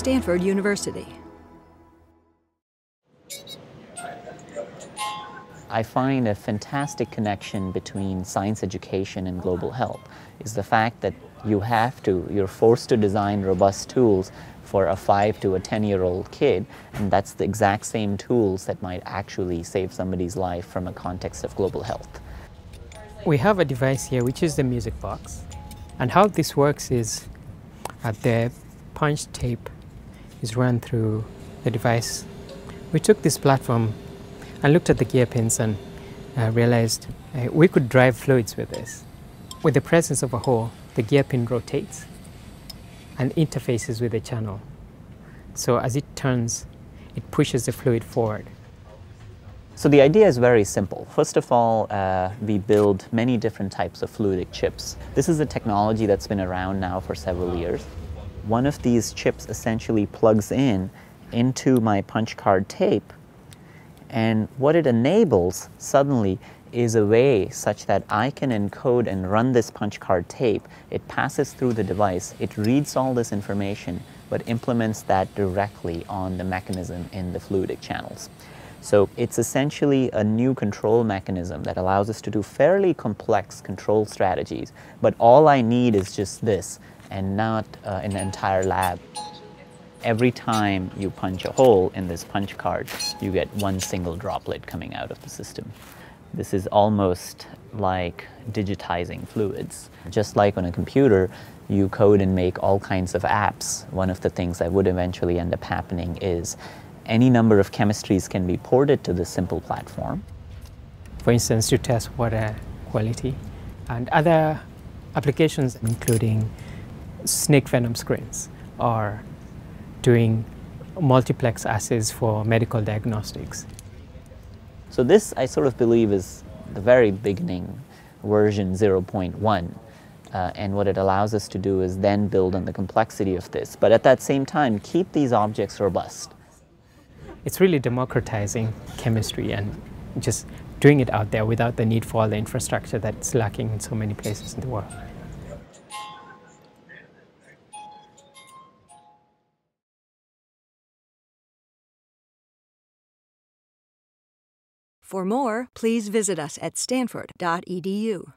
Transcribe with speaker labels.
Speaker 1: Stanford University.
Speaker 2: I find a fantastic connection between science education and global health is the fact that you have to, you're forced to design robust tools for a five to a 10 year old kid, and that's the exact same tools that might actually save somebody's life from a context of global health.
Speaker 3: We have a device here which is the music box, and how this works is uh, the punch tape is run through the device. We took this platform I looked at the gear pins and uh, realized uh, we could drive fluids with this. With the presence of a hole, the gear pin rotates and interfaces with the channel. So as it turns, it pushes the fluid forward.
Speaker 2: So the idea is very simple. First of all, uh, we build many different types of fluidic chips. This is a technology that's been around now for several years. One of these chips essentially plugs in into my punch card tape and what it enables suddenly is a way such that I can encode and run this punch card tape. It passes through the device, it reads all this information, but implements that directly on the mechanism in the fluidic channels. So it's essentially a new control mechanism that allows us to do fairly complex control strategies, but all I need is just this and not uh, an entire lab every time you punch a hole in this punch card, you get one single droplet coming out of the system. This is almost like digitizing fluids. Just like on a computer, you code and make all kinds of apps. One of the things that would eventually end up happening is any number of chemistries can be ported to this simple platform.
Speaker 3: For instance, to test water quality and other applications including snake venom screens or doing multiplex assays for medical diagnostics.
Speaker 2: So this, I sort of believe, is the very beginning version 0.1. Uh, and what it allows us to do is then build on the complexity of this, but at that same time, keep these objects robust.
Speaker 3: It's really democratizing chemistry and just doing it out there without the need for all the infrastructure that's lacking in so many places in the world.
Speaker 1: For more, please visit us at stanford.edu.